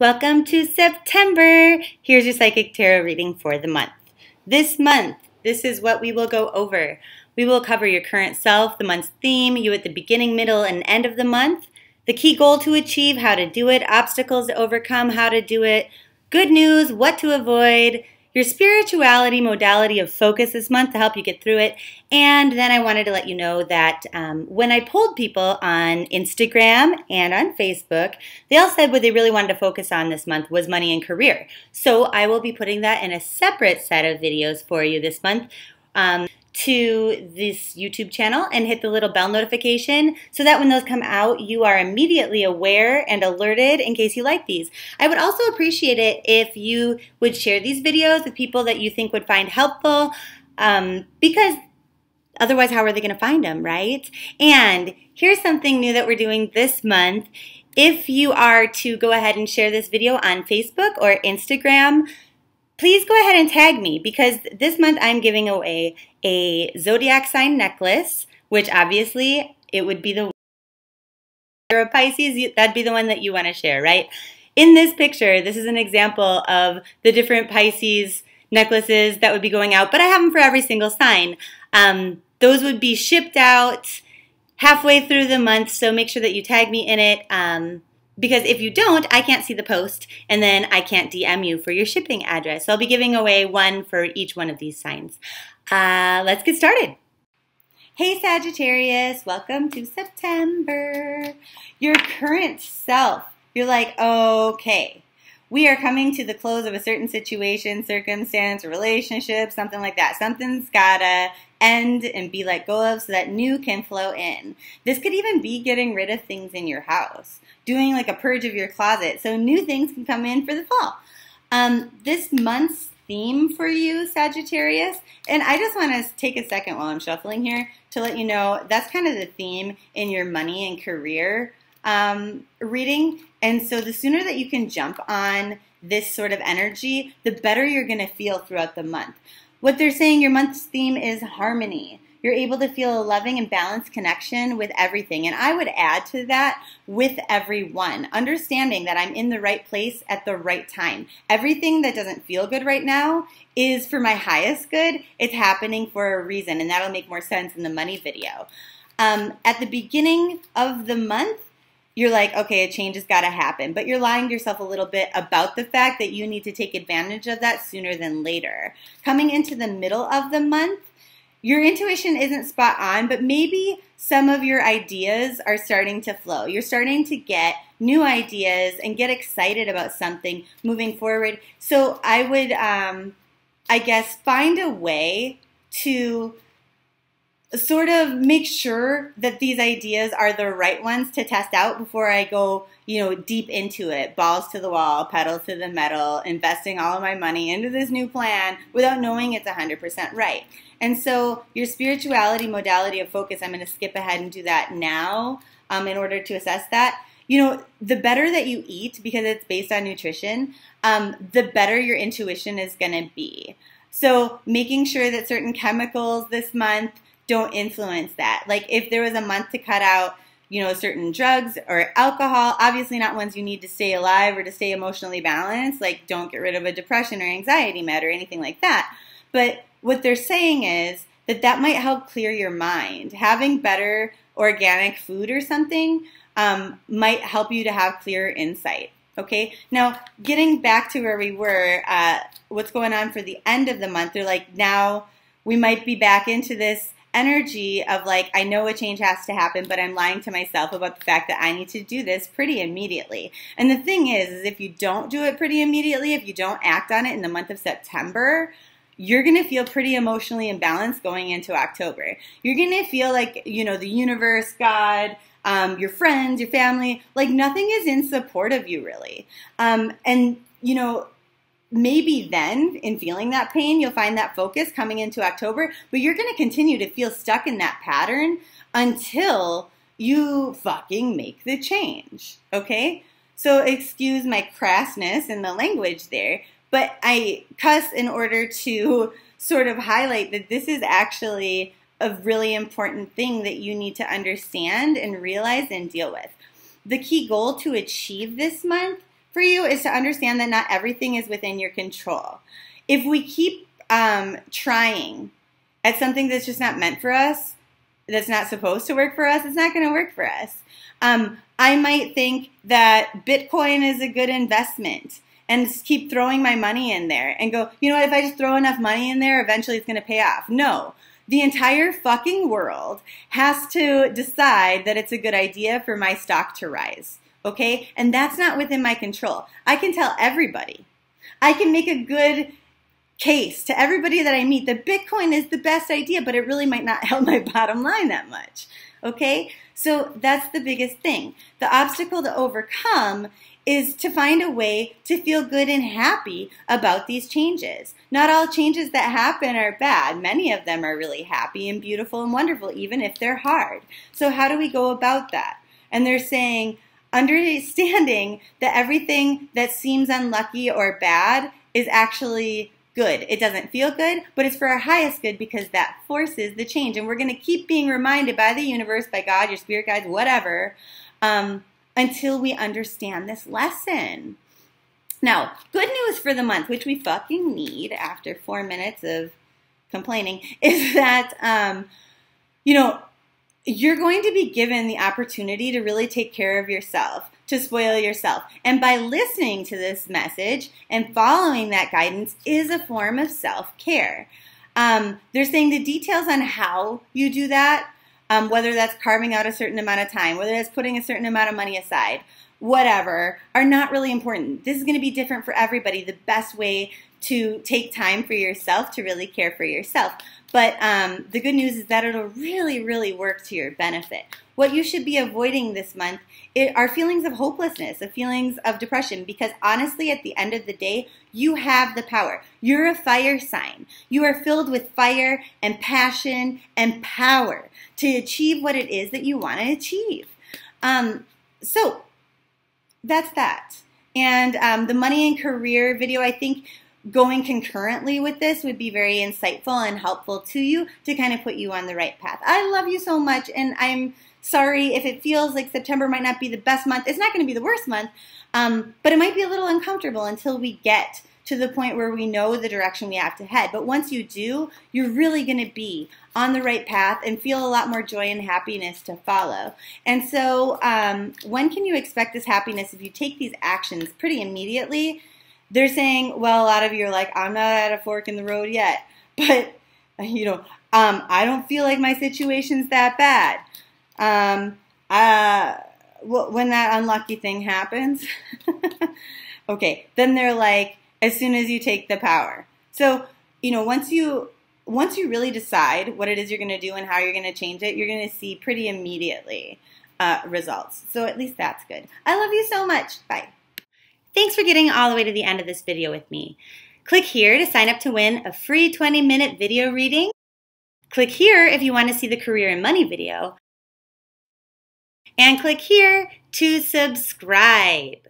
Welcome to September. Here's your psychic tarot reading for the month. This month, this is what we will go over. We will cover your current self, the month's theme, you at the beginning, middle, and end of the month, the key goal to achieve, how to do it, obstacles to overcome, how to do it, good news, what to avoid, your spirituality modality of focus this month to help you get through it. And then I wanted to let you know that um, when I polled people on Instagram and on Facebook, they all said what they really wanted to focus on this month was money and career. So I will be putting that in a separate set of videos for you this month. Um, to this YouTube channel and hit the little bell notification so that when those come out, you are immediately aware and alerted in case you like these. I would also appreciate it if you would share these videos with people that you think would find helpful um, because otherwise, how are they going to find them, right? And here's something new that we're doing this month. If you are to go ahead and share this video on Facebook or Instagram, please go ahead and tag me because this month I'm giving away a zodiac sign necklace, which obviously it would be the you're a Pisces, that'd be the one that you want to share, right? In this picture, this is an example of the different Pisces necklaces that would be going out, but I have them for every single sign. Um, those would be shipped out halfway through the month, so make sure that you tag me in it. Um, because if you don't, I can't see the post and then I can't DM you for your shipping address. So I'll be giving away one for each one of these signs. Uh, let's get started. Hey Sagittarius, welcome to September. Your current self. You're like, okay, we are coming to the close of a certain situation, circumstance, relationship, something like that. Something's gotta end and be let go of so that new can flow in. This could even be getting rid of things in your house, doing like a purge of your closet so new things can come in for the fall. Um, this month's theme for you, Sagittarius, and I just want to take a second while I'm shuffling here to let you know that's kind of the theme in your money and career um, reading. And so the sooner that you can jump on this sort of energy, the better you're going to feel throughout the month. What they're saying, your month's theme is harmony. You're able to feel a loving and balanced connection with everything. And I would add to that with everyone, understanding that I'm in the right place at the right time. Everything that doesn't feel good right now is for my highest good. It's happening for a reason, and that'll make more sense in the money video. Um, at the beginning of the month, you're like, okay, a change has got to happen. But you're lying to yourself a little bit about the fact that you need to take advantage of that sooner than later. Coming into the middle of the month, your intuition isn't spot on, but maybe some of your ideas are starting to flow. You're starting to get new ideas and get excited about something moving forward. So I would, um, I guess, find a way to sort of make sure that these ideas are the right ones to test out before I go, you know, deep into it, balls to the wall, pedal to the metal, investing all of my money into this new plan without knowing it's 100% right. And so your spirituality modality of focus, I'm going to skip ahead and do that now um, in order to assess that. You know, the better that you eat, because it's based on nutrition, um, the better your intuition is going to be. So making sure that certain chemicals this month, don't influence that. Like if there was a month to cut out, you know, certain drugs or alcohol, obviously not ones you need to stay alive or to stay emotionally balanced, like don't get rid of a depression or anxiety med or anything like that. But what they're saying is that that might help clear your mind. Having better organic food or something um, might help you to have clearer insight. Okay, now getting back to where we were, uh, what's going on for the end of the month? They're like, now we might be back into this energy of like, I know a change has to happen, but I'm lying to myself about the fact that I need to do this pretty immediately. And the thing is, is if you don't do it pretty immediately, if you don't act on it in the month of September, you're going to feel pretty emotionally imbalanced going into October. You're going to feel like, you know, the universe, God, um, your friends, your family, like nothing is in support of you really. Um, and, you know, maybe then in feeling that pain, you'll find that focus coming into October, but you're going to continue to feel stuck in that pattern until you fucking make the change. Okay? So excuse my crassness in the language there, but I cuss in order to sort of highlight that this is actually a really important thing that you need to understand and realize and deal with. The key goal to achieve this month for you is to understand that not everything is within your control. If we keep um, trying at something that's just not meant for us, that's not supposed to work for us, it's not going to work for us. Um, I might think that Bitcoin is a good investment and keep throwing my money in there and go, you know what, if I just throw enough money in there, eventually it's going to pay off. No. The entire fucking world has to decide that it's a good idea for my stock to rise. Okay? And that's not within my control. I can tell everybody. I can make a good case to everybody that I meet that Bitcoin is the best idea, but it really might not help my bottom line that much. Okay? So that's the biggest thing. The obstacle to overcome is to find a way to feel good and happy about these changes. Not all changes that happen are bad. Many of them are really happy and beautiful and wonderful, even if they're hard. So, how do we go about that? And they're saying, understanding that everything that seems unlucky or bad is actually good. It doesn't feel good, but it's for our highest good because that forces the change. And we're going to keep being reminded by the universe, by God, your spirit guides, whatever, um, until we understand this lesson. Now, good news for the month, which we fucking need after four minutes of complaining, is that, um, you know, you're going to be given the opportunity to really take care of yourself, to spoil yourself. And by listening to this message and following that guidance is a form of self care. Um, they're saying the details on how you do that, um, whether that's carving out a certain amount of time, whether that's putting a certain amount of money aside, whatever, are not really important. This is going to be different for everybody. The best way to take time for yourself to really care for yourself. But um, the good news is that it'll really, really work to your benefit. What you should be avoiding this month are feelings of hopelessness, of feelings of depression, because honestly, at the end of the day, you have the power. You're a fire sign. You are filled with fire and passion and power to achieve what it is that you want to achieve. Um, so that's that. And um, the money and career video, I think going concurrently with this would be very insightful and helpful to you to kind of put you on the right path. I love you so much, and I'm sorry if it feels like September might not be the best month. It's not going to be the worst month, um, but it might be a little uncomfortable until we get to the point where we know the direction we have to head. But once you do, you're really going to be on the right path and feel a lot more joy and happiness to follow. And so, um, when can you expect this happiness if you take these actions pretty immediately? They're saying, well, a lot of you are like, I'm not at a fork in the road yet. But, you know, um, I don't feel like my situation's that bad. Um, uh, when that unlucky thing happens, okay, then they're like, as soon as you take the power. So, you know, once you once you really decide what it is you're going to do and how you're going to change it, you're going to see pretty immediately uh, results. So at least that's good. I love you so much. Bye. Thanks for getting all the way to the end of this video with me. Click here to sign up to win a free 20 minute video reading. Click here if you want to see the career and money video. And click here to subscribe.